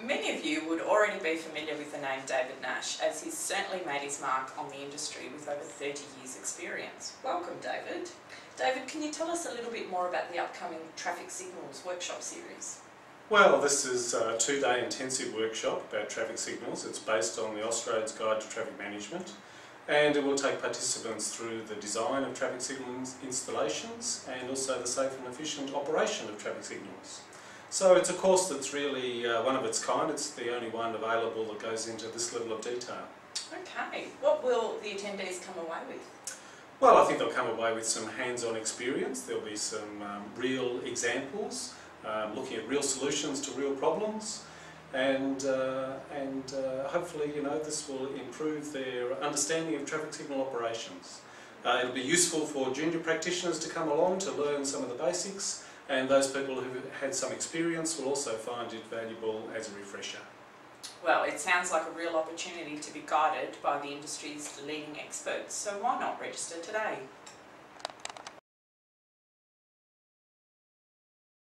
Many of you would already be familiar with the name David Nash as he's certainly made his mark on the industry with over 30 years experience. Welcome David. David, can you tell us a little bit more about the upcoming Traffic Signals workshop series? Well, this is a two-day intensive workshop about traffic signals. It's based on the Austroads Guide to Traffic Management and it will take participants through the design of traffic signal installations and also the safe and efficient operation of traffic signals. So it's a course that's really uh, one of its kind. It's the only one available that goes into this level of detail. Okay. What will the attendees come away with? Well, I think they'll come away with some hands-on experience. There'll be some um, real examples, um, looking at real solutions to real problems, and uh, and uh, hopefully, you know, this will improve their understanding of traffic signal operations. Uh, it'll be useful for junior practitioners to come along to learn some of the basics and those people who've had some experience will also find it valuable as a refresher. Well, it sounds like a real opportunity to be guided by the industry's leading experts, so why not register today?